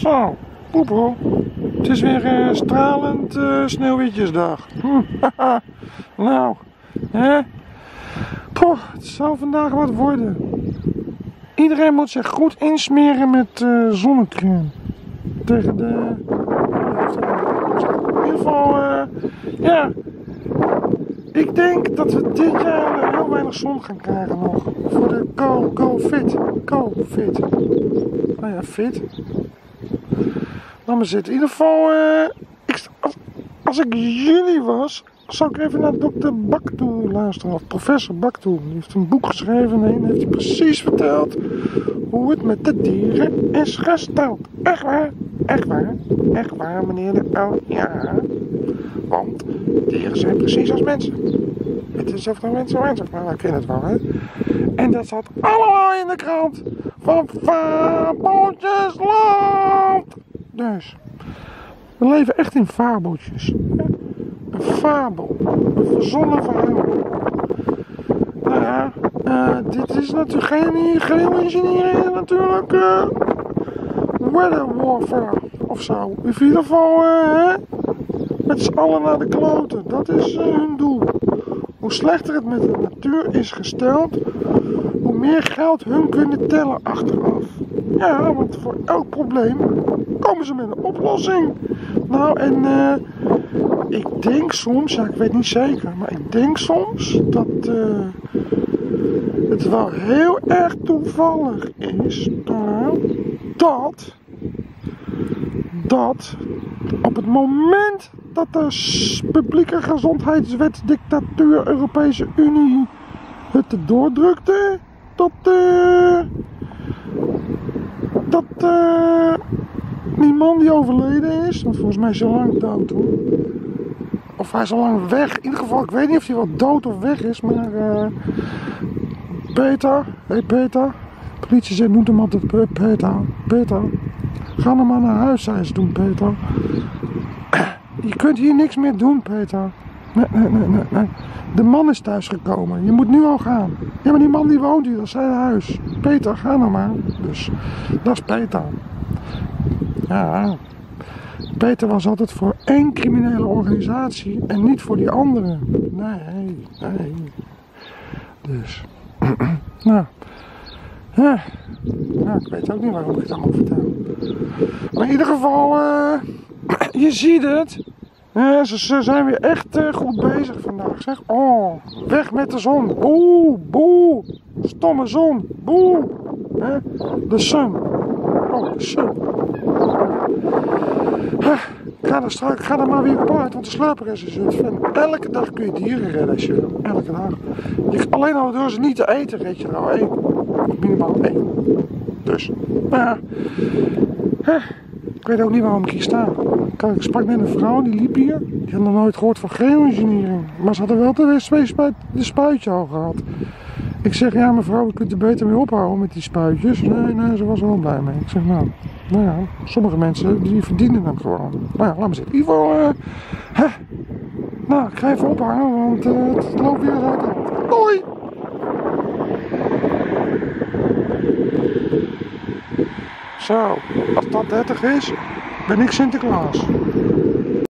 Zo, poepo. Het is weer eh, stralend eh, sneeuwwitjesdag. Nou, hè? Poh, het zal vandaag wat worden. Iedereen moet zich goed insmeren met zonnecrème. Tegen de... In ieder geval, eh, ja. Ik denk dat we dit jaar heel weinig zon gaan krijgen nog. Voor de Go, Go Fit. Go Fit. Nou ja, fit. Laat me zitten. In ieder geval, eh, ik, als, ik jullie was, zou ik even naar dokter Bak toe luisteren. Of professor Bak toe. Die heeft een boek geschreven en heeft precies verteld hoe het met de dieren is gesteld. Echt waar, echt waar, echt waar, meneer de Oh, ja. Want dieren zijn precies als mensen. Het is of mensen mensen, maar ik ken het wel, hè. En dat zat allemaal in de krant van Fabeltjesland. We leven echt in fabeltjes. Een fabel, een verzonnen verhaal. Nou ja, eh, dit is natuurlijk geen geoengineering, natuurlijk. eh weather warfare of zo. In ieder geval, hè, met z'n allen naar de kloten. Dat is hun doel. Hoe slechter het met de natuur is gesteld, hoe meer geld hun kunnen tellen achteraf. Ja, want voor elk probleem komen ze met een oplossing. Nou, en eh, ik denk soms, ja, ik weet niet zeker, maar ik denk soms dat eh, het wel heel erg toevallig is nou, dat, dat op het moment dat de publieke gezondheidswet dictatuur Europese Unie het doordrukte, dat, eh, dat man die overleden is, want volgens mij is hij lang dood hoor. Of hij is al lang weg. In ieder geval, ik weet niet of hij wel dood of weg is, maar eh, Peter, hey Peter, politie zegt, noemt hem altijd Pe- Peter, Peter. Ga nou maar naar huis, zei ze toen, Peter. Je kunt hier niks meer doen, Peter. Nee, nee, nee, nee, nee. De man is thuisgekomen. Je moet nu al gaan. Ja, maar die man die woont hier, dat is zijn huis. Peter, ga nou maar. Dus, dat is Peter. Ja. Peter was altijd voor één criminele organisatie en niet voor die andere. Nee, nee. Dus, nou. Ja. Ik weet ook niet waarom ik het allemaal vertel. Maar in ieder geval, eh, je ziet het. Ze, zijn weer echt eh, goed bezig vandaag. Zeg, oh, weg met de zon. Boe, boe. Stomme zon. Boe. Hè? De sun. Oh, Ik ga er straks, ga er maar weer op uit, want de slurper is zut. En elke dag kun je dieren redden als je. Elke dag. Je, alleen al door ze niet te eten, red je er al één. Minimaal één. Dus, Ik weet ook niet waarom ik hier sta. Kijk, ik sprak met een vrouw, die liep hier. Die had nog nooit gehoord van geoengineering. Maar ze hadden wel de wc-spuit de spuitje al gehad. Ik zeg, ja mevrouw, u kunt er beter mee ophouden met die spuitjes. Nee, nee, ze was er wel blij mee. Ik zeg, nou, nou ja, sommige mensen die verdienen hem gewoon. Nou ja, laat me zitten. In ieder geval, eh, hè. Nou, ik ga even ophangen, want eh, het loopt weer uit. Doei! Zo, als dat 30 is, ben ik Sinterklaas.